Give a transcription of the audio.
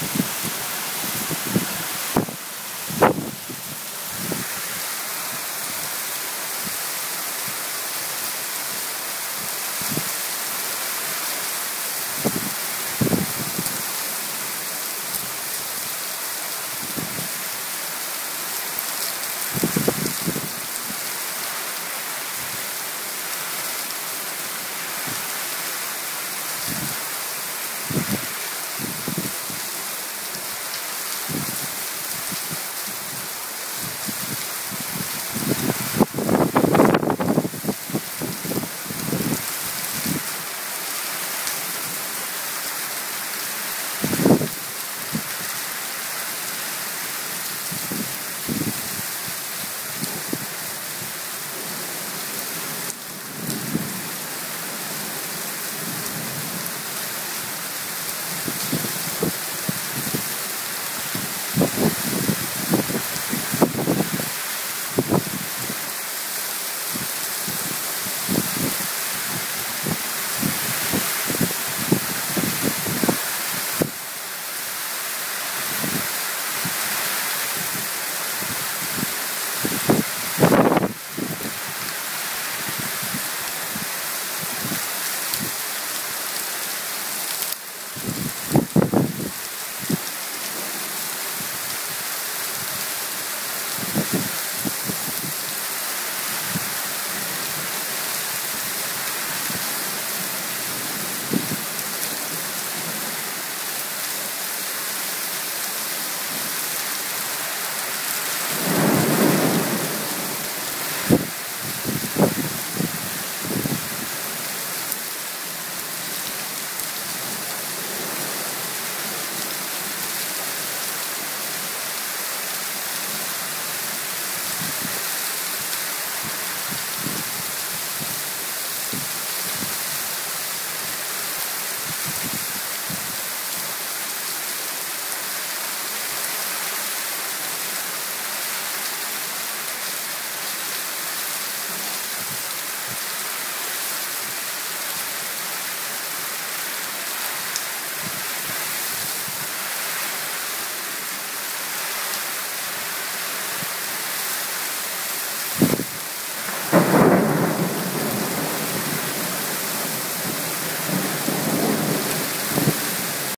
you